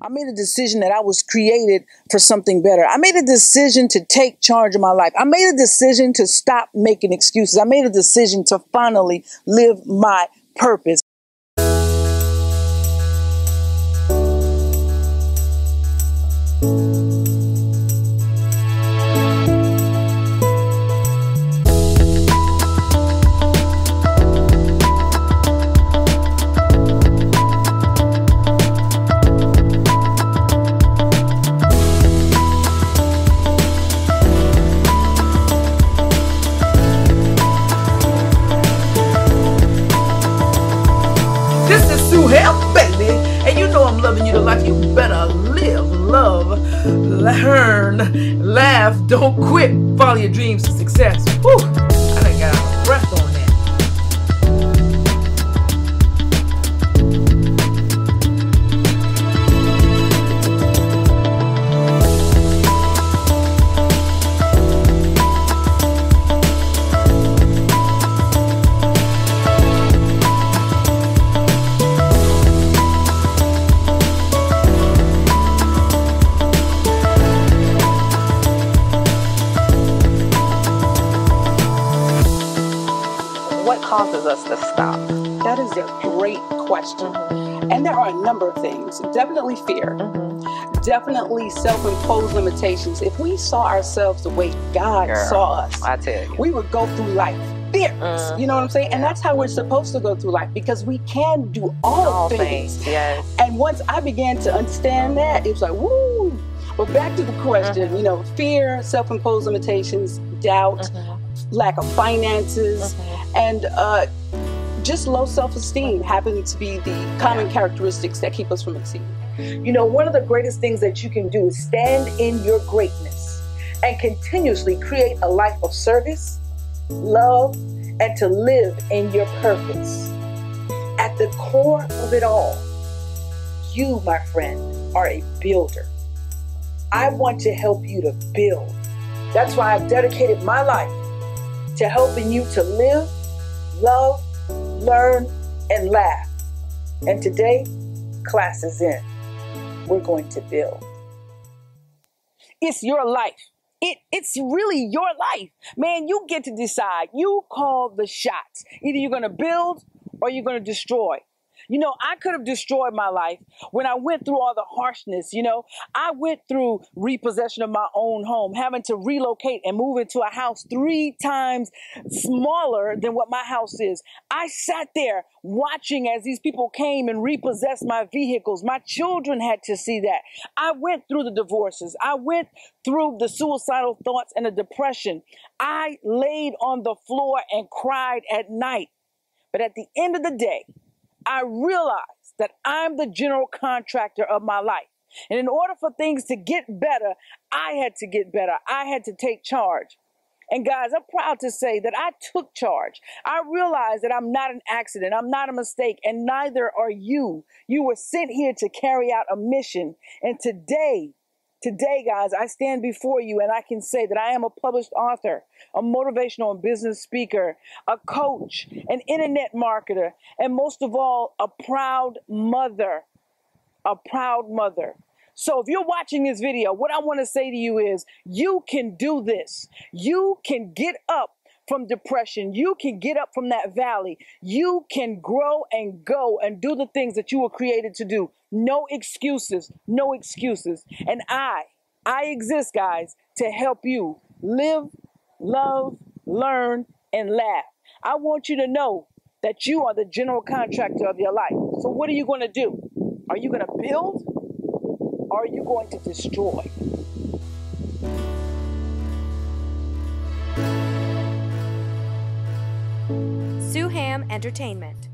I made a decision that I was created for something better. I made a decision to take charge of my life. I made a decision to stop making excuses. I made a decision to finally live my purpose. This is Sue-Ham, baby. And you know I'm loving you to life. You better live, love, learn, laugh, don't quit. Follow your dreams to success. Whew. What causes us to stop? That is a great question. And there are a number of things. Definitely fear. Definitely self imposed limitations. If we saw ourselves the way God Girl, saw us, I tell you. we would go through life fearless. Mhm. You know what I'm saying? And that's how we're supposed to go through life because we can do all, All things. things, yes. And once I began to understand that, it was like, woo. But back to the question, Mm-hmm. you know, fear, self imposed limitations, doubt, lack of finances, mhm. and uh, just low self esteem happen to be the common characteristics that keep us from exceeding. You know, one of the greatest things that you can do is stand in your greatness and continuously create a life of service, love, and to live in your purpose. At the core of it all, you, my friend, are a builder. I want to help you to build. That's why I've dedicated my life to helping you to live, love, learn, and laugh. And today, class is in. We're going to build. It's your life. It, it's really your life. Man, you get to decide. You call the shots. Either you're going to build or you're going to destroy. You know, I could have destroyed my life when I went through all the harshness. You know, I went through repossession of my own home, having to relocate and move into a house three times smaller than what my house is. I sat there watching as these people came and repossessed my vehicles. My children had to see that. I went through the divorces. I went through the suicidal thoughts and the depression. I laid on the floor and cried at night. But at the end of the day, I realized that I'm the general contractor of my life. And in order for things to get better, I had to get better. I had to take charge. And guys, I'm proud to say that I took charge. I realized that I'm not an accident. I'm not a mistake, and neither are you. You were sent here to carry out a mission. And today, Today, guys, I stand before you and I can say that I am a published author, a motivational and business speaker, a coach, an internet marketer, and most of all, a proud mother. A proud mother. So if you're watching this video, what I want to say to you is you can do this. You can get up from depression. You can get up from that valley. You can grow and go and do the things that you were created to do. No excuses. No excuses. And I, I exist, guys, to help you live, love, learn, and laugh. I want you to know that you are the general contractor of your life. So what are you going to do? Are you going to build or are you going to destroy? Entertainment.